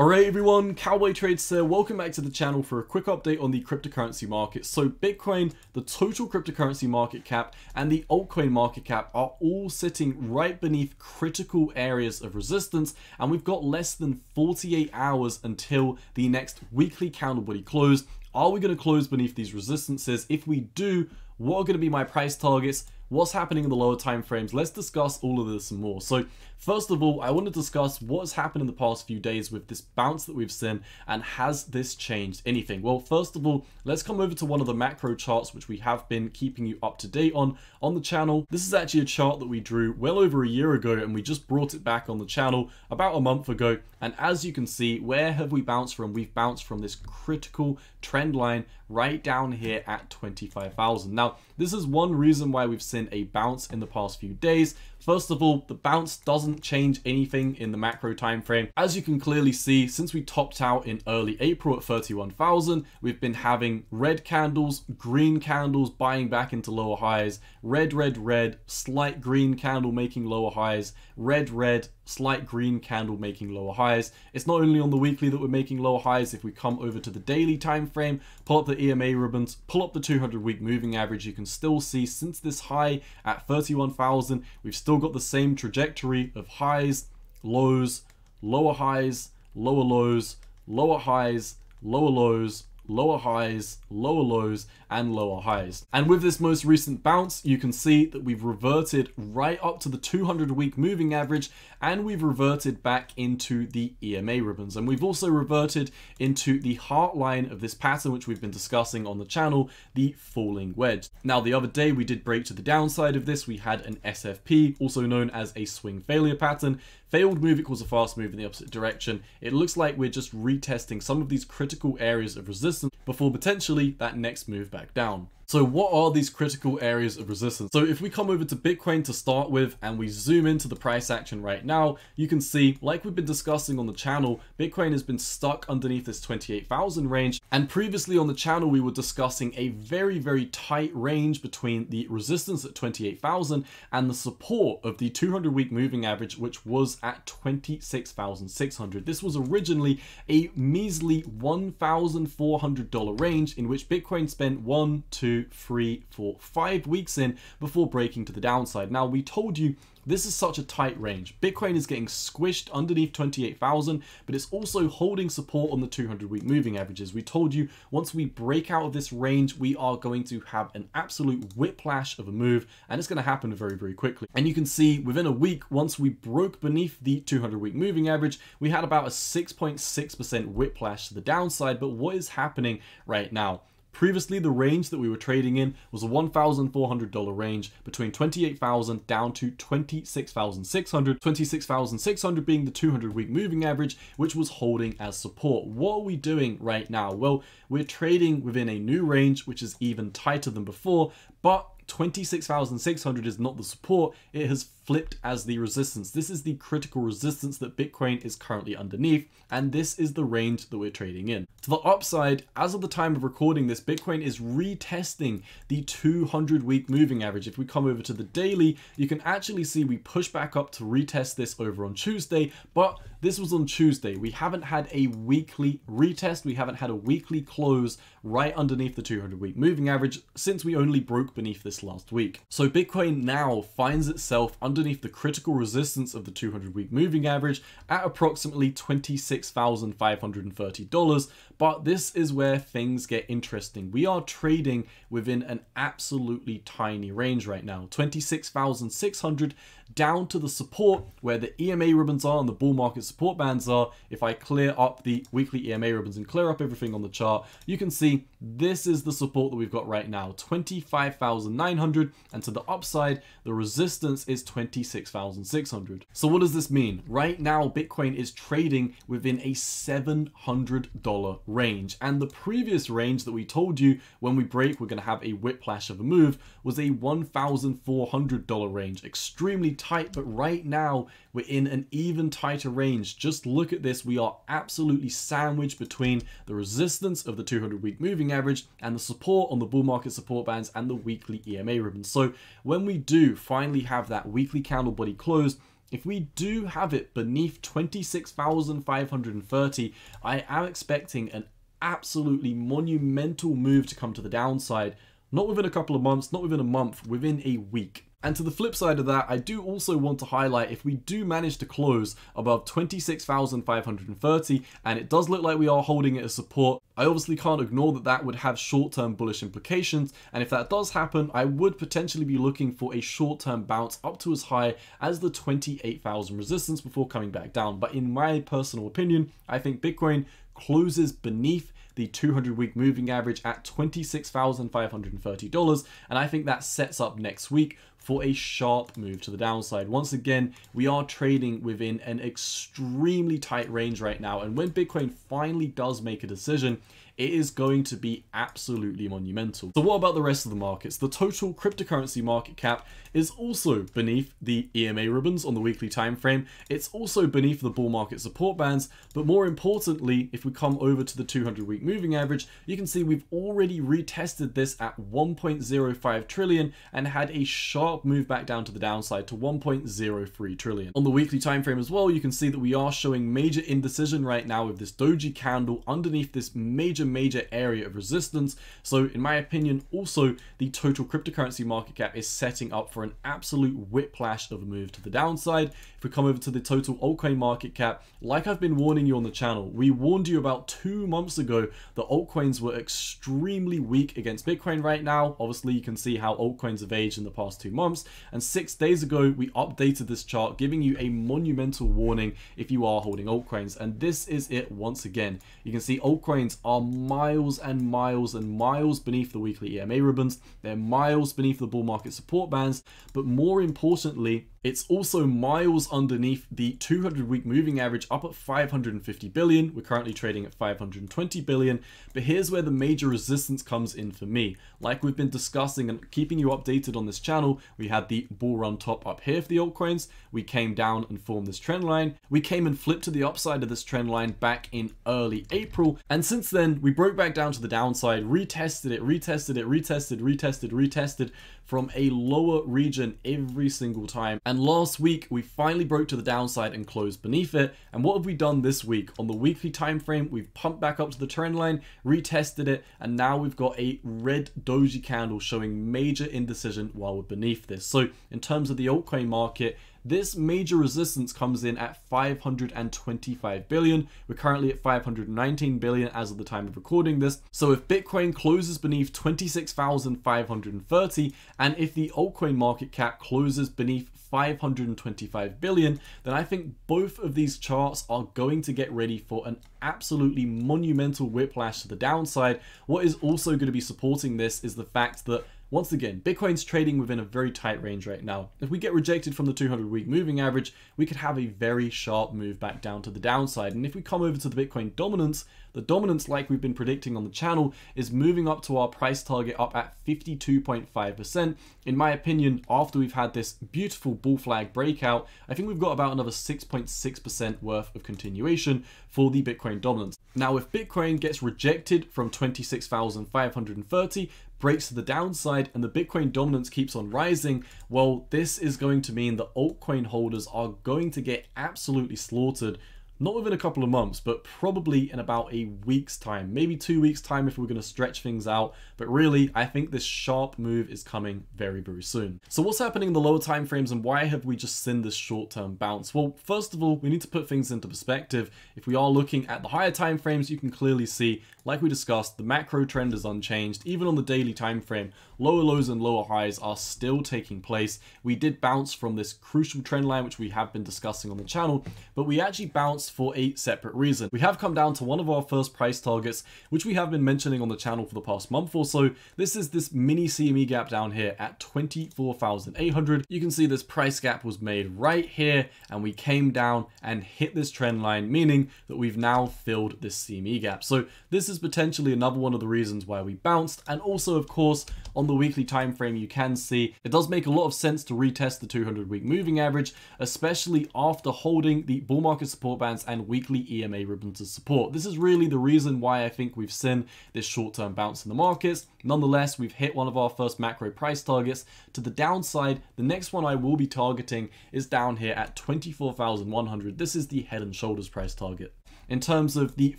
Alright everyone, Cowboy Trades here, welcome back to the channel for a quick update on the cryptocurrency market. So Bitcoin, the total cryptocurrency market cap, and the altcoin market cap are all sitting right beneath critical areas of resistance, and we've got less than 48 hours until the next weekly candle body close. Are we going to close beneath these resistances? If we do, what are going to be my price targets? what's happening in the lower time frames. Let's discuss all of this and more. So first of all, I want to discuss what's happened in the past few days with this bounce that we've seen and has this changed anything? Well, first of all, let's come over to one of the macro charts which we have been keeping you up to date on on the channel. This is actually a chart that we drew well over a year ago and we just brought it back on the channel about a month ago. And as you can see, where have we bounced from? We've bounced from this critical trend line right down here at 25,000. Now, this is one reason why we've seen a bounce in the past few days. First of all, the bounce doesn't change anything in the macro time frame. As you can clearly see, since we topped out in early April at 31,000, we've been having red candles, green candles buying back into lower highs, red, red, red, slight green candle making lower highs, red, red, slight green candle making lower highs. It's not only on the weekly that we're making lower highs, if we come over to the daily time frame, pull up the EMA ribbons, pull up the 200 week moving average, you can still see since this high at 31,000, we've still got the same trajectory of highs, lows, lower highs, lower lows, lower highs, lower lows, lower highs, lower lows, and lower highs. And with this most recent bounce, you can see that we've reverted right up to the 200 week moving average, and we've reverted back into the EMA ribbons. And we've also reverted into the heart line of this pattern, which we've been discussing on the channel, the falling wedge. Now, the other day we did break to the downside of this. We had an SFP, also known as a swing failure pattern. Failed move equals a fast move in the opposite direction. It looks like we're just retesting some of these critical areas of resistance before potentially that next move back down. So what are these critical areas of resistance? So if we come over to Bitcoin to start with and we zoom into the price action right now, you can see, like we've been discussing on the channel, Bitcoin has been stuck underneath this 28,000 range. And previously on the channel, we were discussing a very, very tight range between the resistance at 28,000 and the support of the 200 week moving average, which was at 26,600. This was originally a measly $1,400 range in which Bitcoin spent one, two, three, four, five weeks in before breaking to the downside. Now, we told you this is such a tight range. Bitcoin is getting squished underneath 28,000, but it's also holding support on the 200 week moving averages. We told you once we break out of this range, we are going to have an absolute whiplash of a move, and it's going to happen very, very quickly. And you can see within a week, once we broke beneath the 200 week moving average, we had about a 6.6% whiplash to the downside. But what is happening right now? Previously, the range that we were trading in was a $1,400 range between 28,000 down to 26,600. 26,600 being the 200 week moving average, which was holding as support. What are we doing right now? Well, we're trading within a new range, which is even tighter than before, but 26,600 is not the support, it has flipped as the resistance. This is the critical resistance that Bitcoin is currently underneath, and this is the range that we're trading in. To the upside, as of the time of recording this, Bitcoin is retesting the 200 week moving average. If we come over to the daily, you can actually see we push back up to retest this over on Tuesday, but this was on Tuesday. We haven't had a weekly retest. We haven't had a weekly close right underneath the 200 week moving average since we only broke beneath this last week. So Bitcoin now finds itself underneath the critical resistance of the 200 week moving average at approximately $26,530. But this is where things get interesting. We are trading within an absolutely tiny range right now, 26,600 down to the support where the EMA ribbons are and the bull market support bands are. If I clear up the weekly EMA ribbons and clear up everything on the chart, you can see this is the support that we've got right now, 25,900 and to the upside, the resistance is 26,600. So what does this mean? Right now, Bitcoin is trading within a $700 range and the previous range that we told you when we break we're going to have a whiplash of a move was a $1,400 range, extremely tight, but right now we're in an even tighter range. Just look at this. We are absolutely sandwiched between the resistance of the 200 week moving average and the support on the bull market support bands and the weekly EMA ribbon. So when we do finally have that weekly candle body close, if we do have it beneath 26,530, I am expecting an absolutely monumental move to come to the downside. Not within a couple of months, not within a month, within a week. And to the flip side of that, I do also want to highlight if we do manage to close above 26,530, and it does look like we are holding it as support, I obviously can't ignore that that would have short-term bullish implications, and if that does happen, I would potentially be looking for a short-term bounce up to as high as the 28,000 resistance before coming back down. But in my personal opinion, I think Bitcoin closes beneath the 200 week moving average at $26,530. And I think that sets up next week for a sharp move to the downside. Once again, we are trading within an extremely tight range right now. And when Bitcoin finally does make a decision, it is going to be absolutely monumental. So what about the rest of the markets? The total cryptocurrency market cap is also beneath the EMA ribbons on the weekly time frame. It's also beneath the bull market support bands, but more importantly, if we come over to the 200 week moving average, you can see we've already retested this at 1.05 trillion and had a sharp move back down to the downside to 1.03 trillion. On the weekly time frame as well, you can see that we are showing major indecision right now with this doji candle underneath this major major area of resistance. So in my opinion, also the total cryptocurrency market cap is setting up for an absolute whiplash of a move to the downside. If we come over to the total altcoin market cap, like I've been warning you on the channel, we warned you about two months ago that altcoins were extremely weak against Bitcoin right now. Obviously, you can see how altcoins have aged in the past two months. And six days ago, we updated this chart, giving you a monumental warning if you are holding altcoins. And this is it once again. You can see altcoins are miles and miles and miles beneath the weekly EMA ribbons. They're miles beneath the bull market support bands. But more importantly, it's also miles underneath the 200 week moving average up at 550 billion. We're currently trading at 520 billion. But here's where the major resistance comes in for me. Like we've been discussing and keeping you updated on this channel, we had the bull run top up here for the altcoins. We came down and formed this trend line. We came and flipped to the upside of this trend line back in early April. And since then, we broke back down to the downside, retested it, retested it, retested, retested, retested from a lower region every single time. And last week, we finally broke to the downside and closed beneath it. And what have we done this week? On the weekly time frame, we've pumped back up to the trend line, retested it, and now we've got a red doji candle showing major indecision while we're beneath this. So in terms of the altcoin market, this major resistance comes in at 525 billion. We're currently at 519 billion as of the time of recording this. So if Bitcoin closes beneath 26,530 and if the altcoin market cap closes beneath 525 billion, then I think both of these charts are going to get ready for an absolutely monumental whiplash to the downside. What is also going to be supporting this is the fact that once again, Bitcoin's trading within a very tight range right now. If we get rejected from the 200 week moving average, we could have a very sharp move back down to the downside. And if we come over to the Bitcoin dominance, the dominance, like we've been predicting on the channel, is moving up to our price target up at 52.5%. In my opinion, after we've had this beautiful bull flag breakout, I think we've got about another 6.6% worth of continuation for the Bitcoin dominance. Now, if Bitcoin gets rejected from 26,530, breaks to the downside and the Bitcoin dominance keeps on rising, well, this is going to mean that altcoin holders are going to get absolutely slaughtered not within a couple of months, but probably in about a week's time, maybe two weeks time if we're going to stretch things out. But really, I think this sharp move is coming very, very soon. So what's happening in the lower time frames and why have we just seen this short-term bounce? Well, first of all, we need to put things into perspective. If we are looking at the higher time frames, you can clearly see, like we discussed, the macro trend is unchanged. Even on the daily time frame, lower lows and lower highs are still taking place. We did bounce from this crucial trend line, which we have been discussing on the channel, but we actually bounced for a separate reason. We have come down to one of our first price targets, which we have been mentioning on the channel for the past month or so. This is this mini CME gap down here at 24,800. You can see this price gap was made right here and we came down and hit this trend line, meaning that we've now filled this CME gap. So this is potentially another one of the reasons why we bounced. And also, of course, on the weekly time frame, you can see it does make a lot of sense to retest the 200 week moving average, especially after holding the bull market support bands and weekly EMA ribbons to support. This is really the reason why I think we've seen this short-term bounce in the markets. Nonetheless, we've hit one of our first macro price targets. To the downside, the next one I will be targeting is down here at 24,100. This is the head and shoulders price target. In terms of the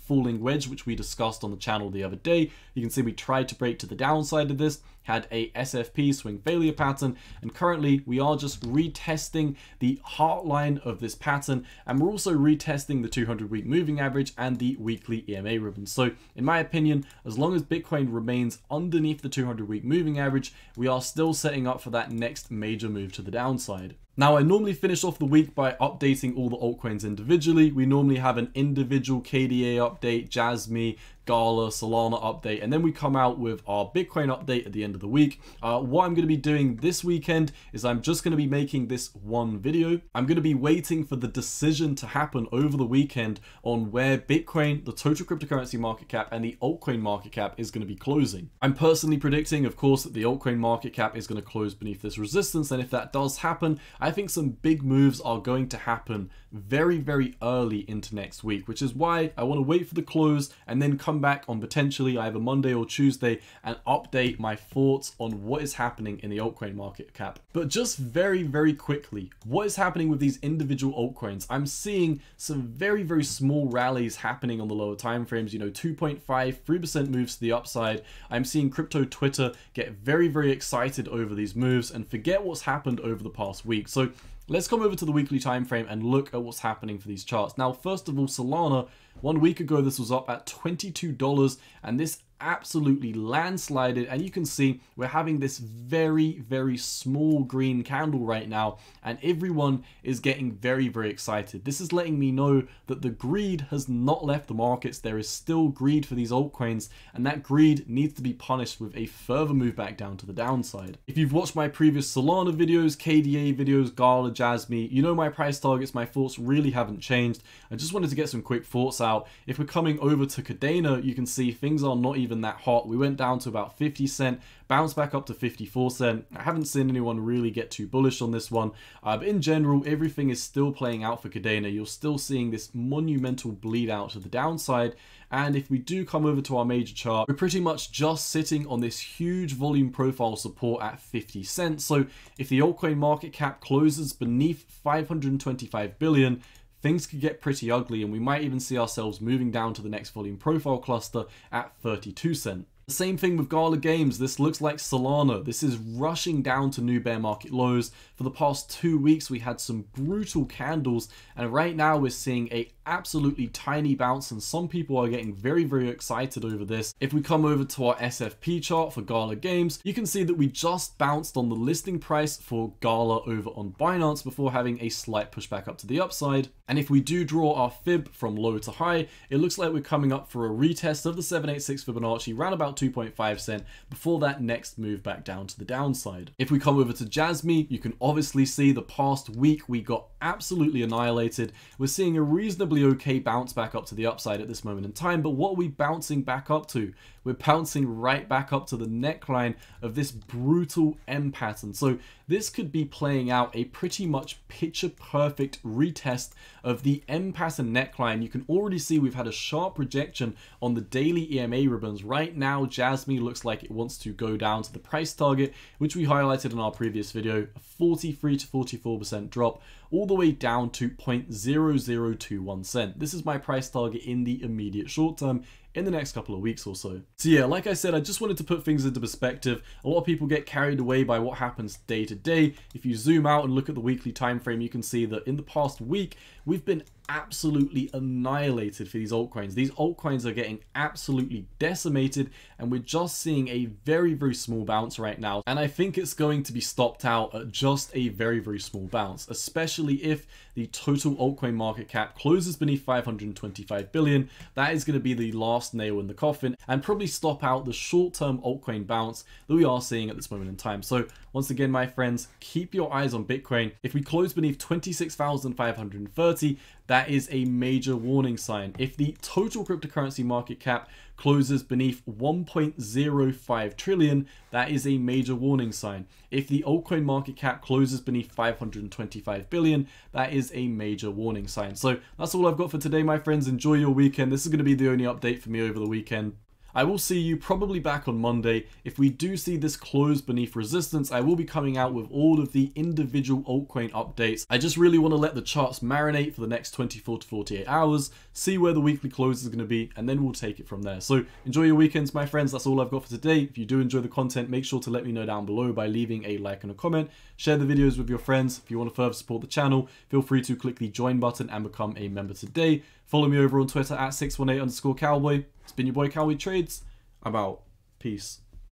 falling wedge, which we discussed on the channel the other day, you can see we tried to break to the downside of this, had a SFP swing failure pattern, and currently we are just retesting the heartline of this pattern, and we're also retesting the 200 week moving average and the weekly EMA ribbon. So in my opinion, as long as Bitcoin remains underneath the 200 week moving average, we are still setting up for that next major move to the downside. Now, I normally finish off the week by updating all the altcoins individually. We normally have an individual KDA update, Jasmy, Gala, Solana update, and then we come out with our Bitcoin update at the end of the week. Uh, what I'm going to be doing this weekend is I'm just going to be making this one video. I'm going to be waiting for the decision to happen over the weekend on where Bitcoin, the total cryptocurrency market cap, and the altcoin market cap is going to be closing. I'm personally predicting, of course, that the altcoin market cap is going to close beneath this resistance, and if that does happen, I think some big moves are going to happen very, very early into next week, which is why I want to wait for the close and then come back on potentially either Monday or Tuesday and update my thoughts on what is happening in the altcoin market cap. But just very, very quickly, what is happening with these individual altcoins? I'm seeing some very, very small rallies happening on the lower time frames, you know, 2.5, 3% moves to the upside. I'm seeing crypto Twitter get very, very excited over these moves and forget what's happened over the past week. So Let's come over to the weekly time frame and look at what's happening for these charts. Now, first of all, Solana, one week ago this was up at $22 and this absolutely landslided. And you can see we're having this very very small green candle right now and everyone is getting very very excited. This is letting me know that the greed has not left the markets. There is still greed for these altcoins and that greed needs to be punished with a further move back down to the downside. If you've watched my previous solana videos kda videos gala jasmy you know my price targets. My thoughts really haven't changed. I just wanted to get some quick thoughts out. If we're coming over to kadena you can see things are not even even that hot. We went down to about 50 cent, bounced back up to 54 cent. I haven't seen anyone really get too bullish on this one, uh, but in general, everything is still playing out for Kadena. You're still seeing this monumental bleed out to the downside. And if we do come over to our major chart, we're pretty much just sitting on this huge volume profile support at 50 cents. So if the altcoin market cap closes beneath 525 billion, things could get pretty ugly and we might even see ourselves moving down to the next volume profile cluster at 32 cent. Same thing with Gala Games, this looks like Solana. This is rushing down to new bear market lows. For the past two weeks, we had some brutal candles, and right now we're seeing a absolutely tiny bounce, and some people are getting very, very excited over this. If we come over to our SFP chart for Gala Games, you can see that we just bounced on the listing price for Gala over on Binance before having a slight pushback up to the upside. And if we do draw our fib from low to high, it looks like we're coming up for a retest of the 786 Fibonacci around about 2.5 cent before that next move back down to the downside. If we come over to Jasmy, you can obviously see the past week we got absolutely annihilated. We're seeing a reasonably okay bounce back up to the upside at this moment in time, but what are we bouncing back up to? We're pouncing right back up to the neckline of this brutal M pattern. So this could be playing out a pretty much picture perfect retest of the M pattern neckline. You can already see we've had a sharp rejection on the daily EMA ribbons. Right now, Jasmy looks like it wants to go down to the price target, which we highlighted in our previous video, a 43 to 44% drop all the way down to 0.0021 cent. This is my price target in the immediate short term in the next couple of weeks or so. So yeah, like I said, I just wanted to put things into perspective. A lot of people get carried away by what happens day to day. If you zoom out and look at the weekly time frame, you can see that in the past week, we've been absolutely annihilated for these altcoins. These altcoins are getting absolutely decimated and we're just seeing a very, very small bounce right now. And I think it's going to be stopped out at just a very, very small bounce, especially if the total altcoin market cap closes beneath 525 billion. That is going to be the last nail in the coffin and probably stop out the short-term altcoin bounce that we are seeing at this moment in time. So once again, my friends, keep your eyes on Bitcoin. If we close beneath 26,530, that is a major warning sign. If the total cryptocurrency market cap closes beneath 1.05 trillion, that is a major warning sign. if the altcoin market cap closes beneath 525 billion, that a major warning sign. So that's all I've got for today, my friends. Enjoy your weekend. This is going to be the only update for me over the weekend. I will see you probably back on Monday. If we do see this close beneath resistance, I will be coming out with all of the individual altcoin updates. I just really want to let the charts marinate for the next 24 to 48 hours, see where the weekly close is going to be, and then we'll take it from there. So enjoy your weekends, my friends. That's all I've got for today. If you do enjoy the content, make sure to let me know down below by leaving a like and a comment. Share the videos with your friends. If you want to further support the channel, feel free to click the join button and become a member today. Follow me over on Twitter at 618 underscore cowboy. It's been your boy Cowboy Trades. I'm out. Peace.